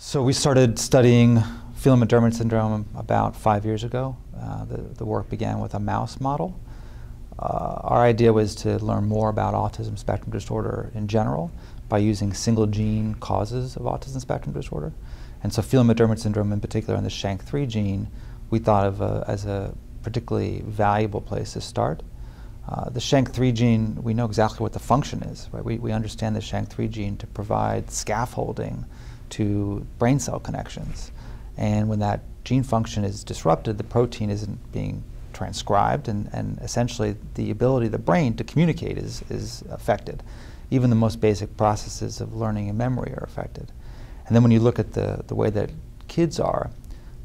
So we started studying Phelan-McDermid syndrome about five years ago. Uh, the, the work began with a mouse model. Uh, our idea was to learn more about autism spectrum disorder in general by using single gene causes of autism spectrum disorder. And so Phelan-McDermid syndrome in particular and the SHANK3 gene we thought of as a particularly valuable place to start. Uh, the SHANK3 gene, we know exactly what the function is, right? We, we understand the SHANK3 gene to provide scaffolding to brain cell connections. And when that gene function is disrupted, the protein isn't being transcribed, and, and essentially the ability of the brain to communicate is, is affected. Even the most basic processes of learning and memory are affected. And then when you look at the, the way that kids are,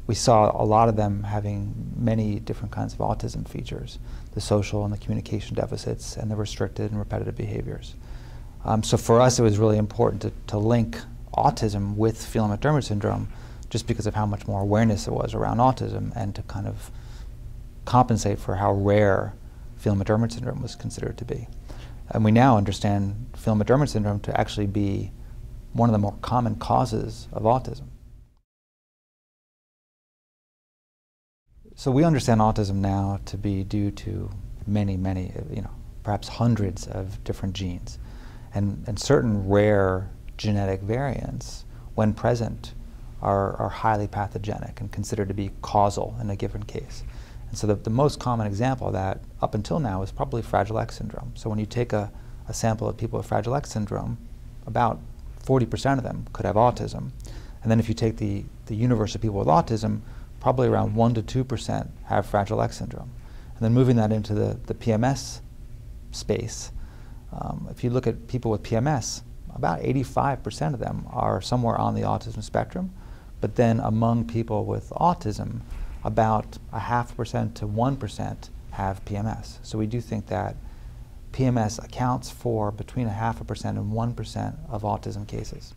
we saw a lot of them having many different kinds of autism features the social and the communication deficits, and the restricted and repetitive behaviors. Um, so for us, it was really important to, to link autism with Phelan-McDermid syndrome just because of how much more awareness there was around autism and to kind of compensate for how rare Phelan-McDermid syndrome was considered to be. And we now understand Phelan-McDermid syndrome to actually be one of the more common causes of autism. So we understand autism now to be due to many, many, you know, perhaps hundreds of different genes. And, and certain rare genetic variants, when present, are, are highly pathogenic and considered to be causal in a given case. And so the, the most common example of that up until now is probably Fragile X syndrome. So when you take a, a sample of people with Fragile X syndrome, about 40% of them could have autism. And then if you take the, the universe of people with autism, probably around 1 to 2% have Fragile X syndrome. And then moving that into the, the PMS space, um, if you look at people with PMS, about 85% of them are somewhere on the autism spectrum. But then among people with autism, about a half percent to 1% have PMS. So we do think that PMS accounts for between a half a percent and 1% of autism cases.